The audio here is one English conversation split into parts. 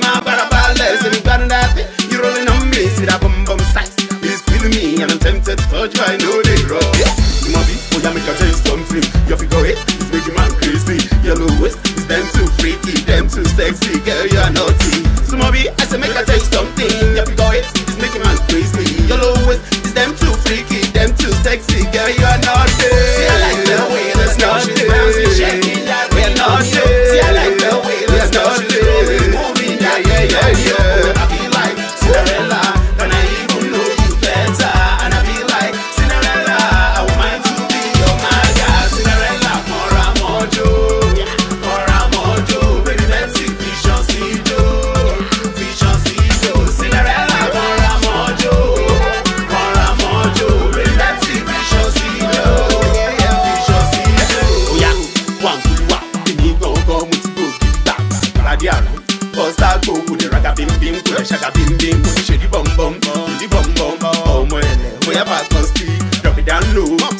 my Bara. boy shaka bing bing the di bum bum, di bum bum Oh mwele, mwe ya bad, on stick Drop it down low.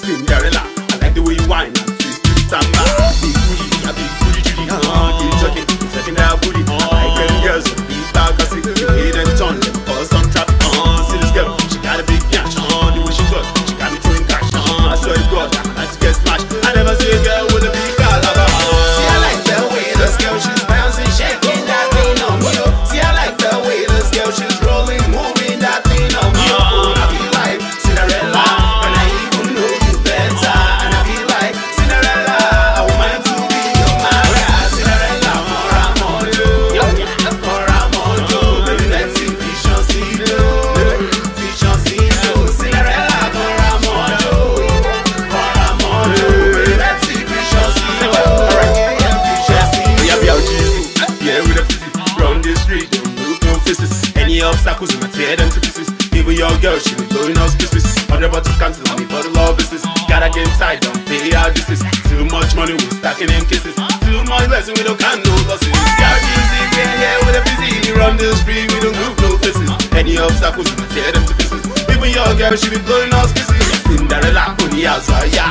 circles and I tear them to pieces. Even your girl, she be blowing us kisses. Hundred bottles to me for the love business. Gotta get inside, don't pay our this is Too much money, we stacking them kisses. Too much blessing, we don't count no losses. Got music, yeah, yeah, we're busy. Run the street, we don't move no faces. Any obstacles, we tear them to pieces. Even your girl, she be blowing us kisses. Cinderella, pony, outside.